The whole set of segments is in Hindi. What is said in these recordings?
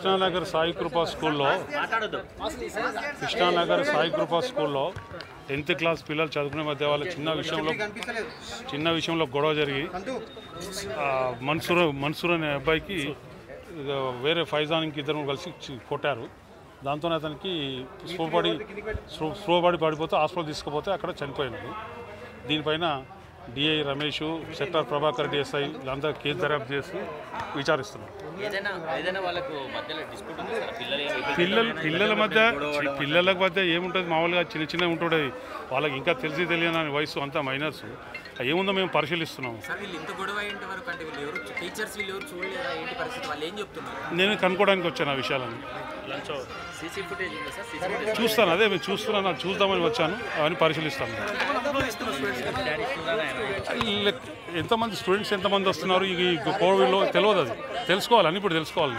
కృష్ణానగర్ సాయి కృపా స్కూల్లో కృష్ణానగర్ సాయి కృపా స్కూల్లో టెన్త్ క్లాస్ పిల్లలు చదువుకునే మధ్య వాళ్ళ చిన్న విషయంలో చిన్న విషయంలో గొడవ జరిగి మన్సూర్ మన్సూర్ అనే అబ్బాయికి వేరే ఫైజానికి ఇద్దరు కలిసి కొట్టారు. దాంతో అతనికి స్లోపడి స్లోపడి పడిపోతే హాస్పిటల్ తీసుకుపోతే అక్కడ చనిపోయినాడు. దీనిపైన DI Ramesh sector Prabhakar DSI వీళ్ళందరూ కేసు దర్యాప్తు చేసి విచారిస్తున్నారు. పిల్లలు పిల్లలు మధ్య చి- పిల్లల మధ్య ఏముంటుంది? మామూలుగా చిన్న చిన్న ఉంటుండేది వాళ్ళకి ఇంకా తెలిసి తెలియని వయసు అంతా మైనర్స్. ఏముందో మేము పరిశీలిస్తున్నాము నేను కనుక్కోవడానికి వచ్చాను ఆ విషయాలను చూస్తాను అదే మేము చూస్తున్నాను చూద్దామని వచ్చాను అవన్నీ పరిశీలిస్తాను. ఎంతమంది స్టూడెంట్స్ ఎంతమంది వస్తున్నారు? ఈ కోవిడ్లో తెలియదు అది. తెలుసుకోవాలని ఇప్పుడు తెలుసుకోవాలి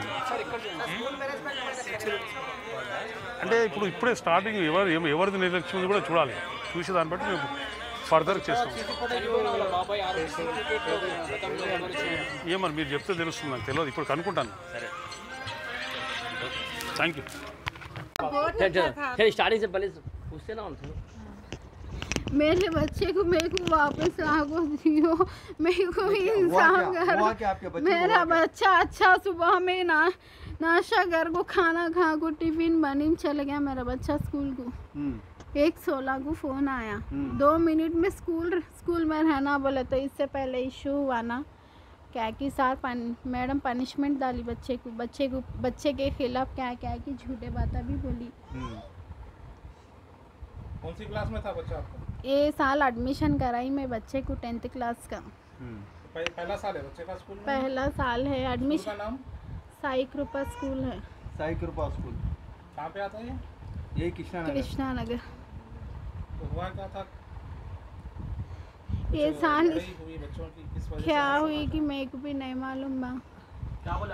అంటే ఇప్పుడు ఇప్పుడే స్టార్టింగ్ ఎవరు ఎవరిది నిర్లక్ష్యం కూడా చూడాలి. చూసి దాన్ని బట్టి మేము ఫర్దర్ చేస్తాం ఏమని మీరు చెప్తే తెలుస్తుంది నాకు తెలియదు ఇప్పుడు కనుక్కుంటాను థ్యాంక్ యూ फिर स्टार्टिंग से पहले पूछते ना उनसे मेरे बच्चे को मेरे को वापस आगो दियो मेरे को इंसाफ करो मेरा बच्चा अच्छा सुबह में ना नाश्ता कर को खाना खा को टिफिन बनी चले गया मेरा बच्चा स्कूल को एक सोलह को फ़ोन आया। दो मिनट में स्कूल स्कूल में रहना बोले तो इससे पहले इशू हुआ ना। क्या कि सर पन, मैडम पनिशमेंट डाली बच्चे को बच्चे को बच्चे के खिलाफ क्या क्या की झूठे बातें भी बोली। कौन सी क्लास में था बच्चा आपका? ये साल एडमिशन कराई मैं बच्चे को टेंथ क्लास का। पह- पहला साल है बच्चे का स्कूल में? पहला साल है एडमिशन नाम? साई कृपा स्कूल है। साई कृपा स्कूल। कहाँ पे आता है ये? कृष्णा नगर। कृष्णा नगर। तो हुआ क्या था? ये साल लड़ाई हुई बच्चों की किस वजह क्या हुई कि मेरे को भी नहीं मालूम बा।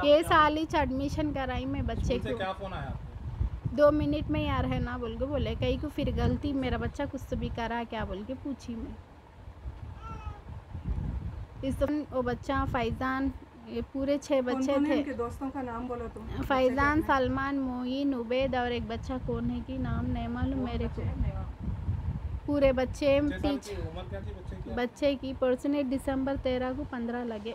ये साल ही एडमिशन कराई मैं बच्चे को। क्या फ़ोन आया दो मिनट में यार है ना बोल के बोले कहीं को फिर गलती मेरा बच्चा कुछ तो भी करा क्या बोल के पूछी मैं। इस दौरान वो बच्चा फैजान ये पूरे छः बच्चे थे। दोस्तों का नाम बोलो तुम फैजान सलमान मोइन उबैद और एक बच्चा कौन है कि नाम नहीं मालूम मेरे को। पूरे बच्चे टीच की उम्र क्या थी? बच्चे की परसों दिसंबर तेरह को पंद्रह लगे।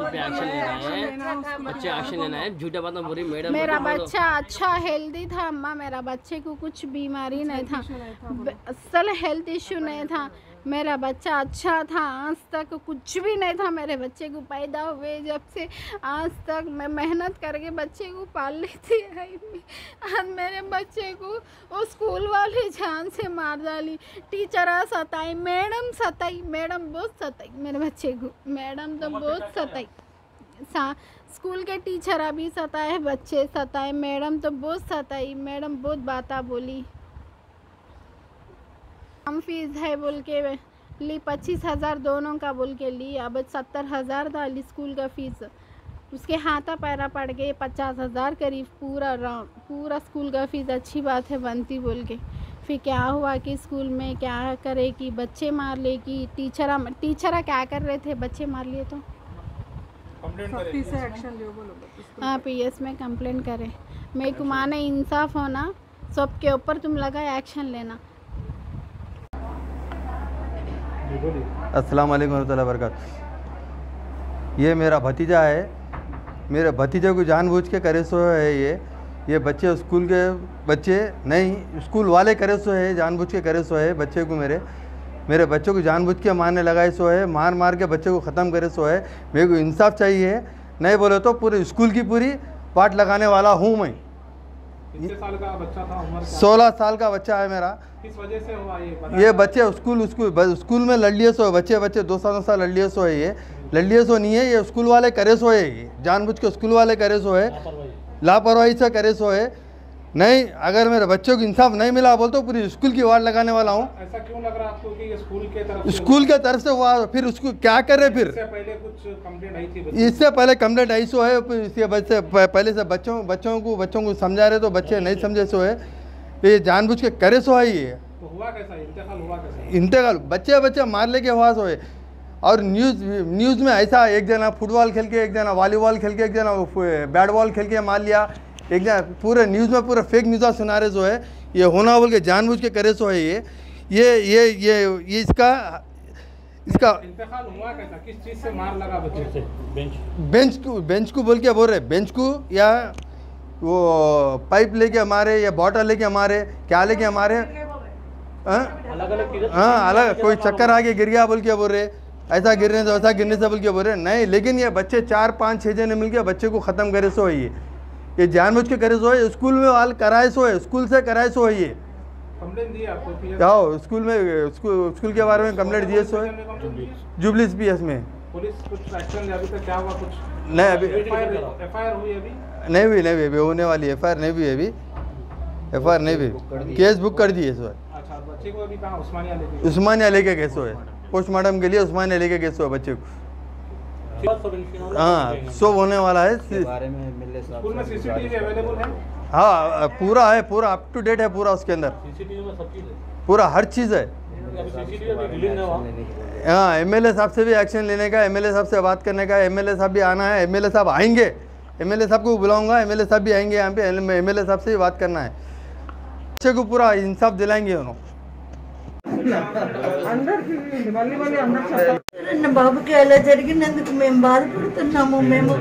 पे एक्शन लेना है। बच्चे एक्शन लेना है। झूठे बात में बुरी मैडम मेरा बच्चा अच्छा हेल्दी था अम्मा मेरा बच्चे को कुछ बीमारी नहीं था। असल हेल्थ इशू नहीं था। मेरा बच्चा अच्छा था आज तक कुछ भी नहीं था मेरे बच्चे को पैदा हुए। जब से आज तक मैं मेहनत करके बच्चे को पाल लेती आई आज मेरे बच्चे को वो स्कूल वाले जान से मार डाली। टीचर सताई मैडम सताई मैडम बहुत सताई मेरे बच्चे को। मैडम तो बहुत सताई। सा स्कूल के टीचर अभी सताए बच्चे सताए मैडम तो बहुत सताई मैडम बहुत बातें बोली। कम फ़ीस है बोल के ली पच्चीस हज़ार दोनों का बोल के ली अब सत्तर हज़ार था ली स्कूल का फ़ीस उसके हाथा पैरा पड़ गए पचास हज़ार करीब पूरा राउंड पूरा स्कूल का फ़ीस अच्छी बात है बनती बोल के। फिर क्या हुआ कि स्कूल में क्या करे कि बच्चे मार ले कि टीचरा टीचरा क्या कर रहे थे? बच्चे मार लिए तो? कंप्लेंट हाँ पी एस में कंप्लेन करें। मेरे को माने इंसाफ होना सबके ऊपर तुम लगा एक्शन लेना। अस्सलाम वालेकुम रहमतुल्लाहि वबरकातुहू। ये मेरा भतीजा है। मेरे भतीजे को जानबूझ के करे सो है ये। ये बच्चे स्कूल के बच्चे नहीं, स्कूल वाले करे सो है, जानबूझ के करे सो है बच्चे को मेरे। मेरे बच्चों को जानबूझ के मारने लगाए सो है, मार मार के बच्चे को ख़त्म करे सो है। मेरे को इंसाफ चाहिए। नहीं बोले तो पूरे स्कूल की पूरी पाट लगाने वाला हूँ मैं। साल का बच्चा था उम्र सोलह साल का बच्चा है मेरा। किस वजह से हुआ ये? ये बच्चे स्कूल स्कूल स्कूल में लड़िए सो बच्चे बच्चे दो साल दो साल लड़िए सो है ये। लड़िए सो नहीं है ये स्कूल वाले करे सो है ये। जानबूझ के स्कूल वाले करे सो है लापरवाही। से करे सो है नहीं अगर मेरे बच्चों को इंसाफ नहीं मिला बोल तो पूरी स्कूल की वार्ड लगाने वाला हूँ। ऐसा क्यों लग रहा है आपको कि स्कूल के तरफ़ से स्कूल के तरफ़ से हुआ फिर उसको क्या करे फिर? इससे पहले कुछ कंप्लेंट आई थी इससे पहले कंप्लेंट आई सो है इसके बच्चे पहले से बच्चों बच्चों को बच्चों को समझा रहे तो बच्चे नहीं समझे सो है। ये जानबूझ के करे सो है ये। तो हुआ कैसा? इंतकाल हुआ कैसा? इंतकाल बच्चे बच्चे मार लेके हुआ सो है। और न्यूज़ न्यूज़ में ऐसा एक जना फुटबॉल खेल के एक जना वॉलीबॉल खेल के एक जना बैट बॉल खेल के मार लिया। एक पूरे न्यूज़ में पूरा फेक न्यूज़ सुना रहे जो है ये होना बोल के जानबूझ के करे सो है ये ये ये ये ये इसका इसका हुआ कैसा किस चीज़ से मार लगा बच्चे से? बेंच को बेंच को बोल के बोल रहे बेंच को या वो पाइप लेके हमारे या बॉटल लेके हमारे क्या लेके हमारे हाँ? हाँ? अलग कोई चक्कर आके गिर गया बोल के बोल रहे ऐसा गिरने से ऐसा गिरने से बोल के बोल रहे नहीं लेकिन ये बच्चे चार पाँच छः जने मिल के बच्चे को ख़त्म करे सो है ये। ये जानबूझ के करे सो है स्कूल में वाल कराए सो है स्कूल से कराए सो है ये। जाओ स्कूल में स्कूल के बारे में कंप्लेंट दिए सो है। जुबली पी में। पुलिस कुछ एक्शन लिया अभी तक क्या हुआ कुछ? नहीं अभी एफ़ आई आर हुई अभी? नहीं हुई नहीं हुई अभी होने वाली एफ़ नहीं हुई अभी। एफआईआर नहीं हुई। केस बुक कर दी है। अच्छा बच्चे को अभी कहाँ उस्मानिया लेके उस्मानिया लेके केस हुए पोस्टमार्टम के लिए उस्मानिया लेके केस हुआ बच्चे को। हाँ सब होने वाला है। स्कूल में सीसीटीवी अवेलेबल है। हाँ? पूरा है पूरा अप टू डेट है पूरा उसके अंदर। पूरा हर चीज़ है। हाँ एम एमएलए साहब से भी एक्शन लेने का एमएलए साहब से बात करने का एमएलए साहब भी आना है एमएलए साहब आएँगे। एमएलए साहब को बुलाऊँगा एमएलए साहब भी आएँगे यहाँ पे एमएलए साहब से भी बात करना है। बच्चे को पूरा इंसाफ दिलाएँगे उन्होंने। అందరికి మళ్ళీ మళ్ళీ అందరు చెప్పాలి. నా బాబుకి అలా జరిగినందుకు మేము బాధపడుతున్నాము. మేము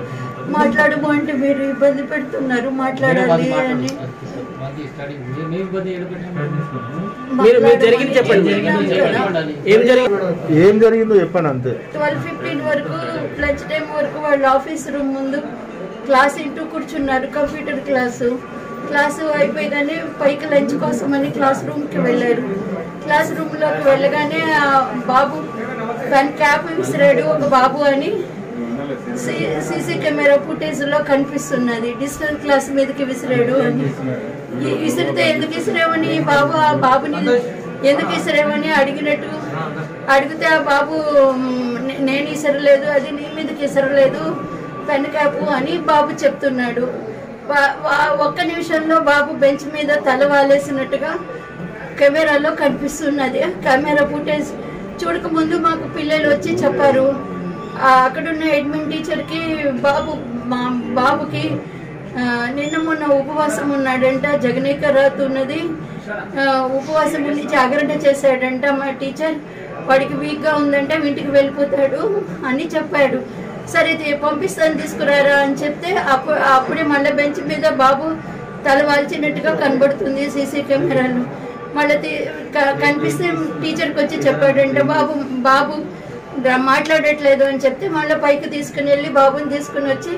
మాట్లాడమంటే మీరు ఇబ్బంది పెడుతున్నారు. మాట్లాడాలి అని. మీరు మీరు జరిగింది చెప్పండి ఏం జరిగింది ఏం జరిగిందో చెప్పండి. అంతే. ట్వెల్వ్ ఫిఫ్టీన్ వరకు లంచ్ టైం వరకు వాళ్ళ ఆఫీస్ రూమ్ ముందు క్లాస్ ఇంటూ కూర్చున్నారు. Computer class. క్లాసు అయిపోయిగానే పైకి లంచ్ కోసం అని క్లాస్ రూమ్కి వెళ్ళారు. క్లాస్ రూమ్లోకి వెళ్ళగానే బాబు పెన్ క్యాప్ విసిరాడు ఒక బాబు అని సీసీ కెమెరా ఫుటేజ్లో కనిపిస్తున్నది. డిజిటల్ క్లాస్ మీదకి విసిరాడు అని. విసిరితే ఎందుకు విసిరామని బాబు ఆ బాబుని ఎందుకు విసిరామని అడిగినట్టు అడిగితే ఆ బాబు నేను ఇసరలేదు అది నీ మీదకి ఇసరలేదు పెన్ క్యాప్ అని బాబు చెప్తున్నాడు. ఒక్క నిమిషంలో బాబు బెంచ్ మీద తల వాలేసినట్టుగా కెమెరాలో కనిపిస్తున్నది. కెమెరా ఫుటేజ్ చూడక ముందు మాకు పిల్లలు వచ్చి చెప్పారు. అక్కడున్న అడ్మిన్ టీచర్కి బాబు మా బాబుకి నిన్న మొన్న ఉపవాసం ఉన్నాడంట జగనీక రాత్ ఉన్నది. ఉపవాసం ఉండి జాగ్రత్త చేశాడంట మా టీచర్. వాడికి వీక్గా ఉందంటే ఇంటికి వెళ్ళిపోతాడు అని చెప్పాడు. సరే పంపిస్తాను తీసుకురారా అని చెప్తే అప్పుడు అప్పుడే మళ్ళీ బెంచ్ మీద బాబు తల వాల్చినట్టుగా కనబడుతుంది సీసీ కెమెరాలో. మళ్ళీ కనిపిస్తే టీచర్కి వచ్చి చెప్పాడంట బాబు బాబు మాట్లాడట్లేదు అని చెప్తే మళ్ళీ పైకి తీసుకుని వెళ్ళి బాబుని తీసుకుని వచ్చి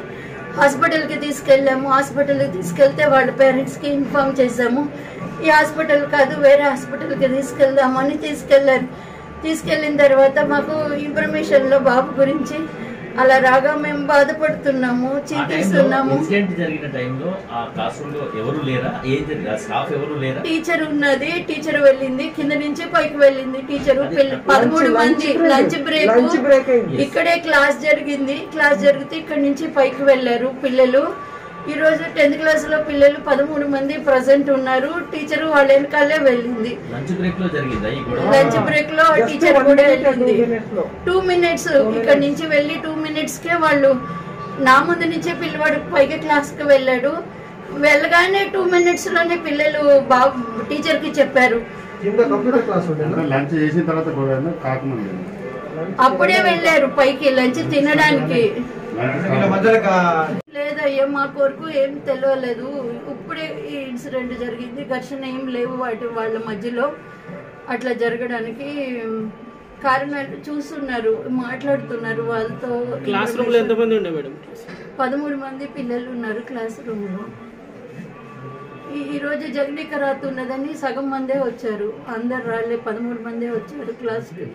హాస్పిటల్కి తీసుకెళ్ళాము. హాస్పిటల్కి తీసుకెళ్తే వాళ్ళ పేరెంట్స్కి ఇన్ఫామ్ చేసాము ఈ హాస్పిటల్ కాదు వేరే హాస్పిటల్కి తీసుకెళ్దామని తీసుకెళ్ళారు. తీసుకెళ్ళిన తర్వాత మాకు ఇన్ఫర్మేషన్లో బాబు గురించి అలా రాగా మేము బాధపడుతున్నాము చింతిస్తున్నాము. ఇన్సిడెంట్ జరిగిన టైంలో ఆ క్లాస్ రూమ్లో ఎవరు లేరా? ఏం జరిగింది? ఆ స్టాఫ్ ఎవరు లేరా? టీచర్ ఉన్నది టీచర్ వెళ్ళింది కింద నుంచి పైకి వెళ్ళింది టీచర్ పదమూడు మంది లంచ్ బ్రేక్ ఇక్కడే క్లాస్ జరిగింది. క్లాస్ జరిగితే ఇక్కడ నుంచి పైకి వెళ్ళారు పిల్లలు. ఈరోజు టెన్త్ క్లాస్లో పిల్లలు పదమూడు మంది ప్రజెంట్ ఉన్నారు. టీచర్ వాళ్ళ వెనకాలే వెళ్ళింది. లంచ్ బ్రేక్లో టీచర్ కూడా వెళ్ళింది. టూ మినిట్స్ ఇక్కడ నుంచి వెళ్ళి టూ మినిట్స్కే వాళ్ళు నా ముందు నుంచే పిల్లవాడు పైగా క్లాస్కి వెళ్ళాడు. వెళ్ళగానే టూ మినిట్స్లోనే పిల్లలు బాబు టీచర్కి చెప్పారు. అప్పుడే వెళ్ళారు పైకి లంచ్ తినడానికి. లేదయ్యా మా కొరకు ఏం తెలియలేదు ఇప్పుడే ఈ ఇన్సిడెంట్ జరిగింది. ఘర్షణ ఏం లేవు వాటి వాళ్ళ మధ్యలో. అట్లా జరగడానికి కారణాలు చూస్తున్నారు మాట్లాడుతున్నారు వాళ్ళతో క్లాస్ రూమ్లో ఎంతమంది ఉండే మేడం? పదమూడు మంది పిల్లలు ఉన్నారు క్లాస్ రూమ్లో ఈ- రోజు జగనీక రాత్ ఉన్నదని సగం మందే వచ్చారు. అందరు రాలే పదమూడు మందే వచ్చారు క్లాస్కి.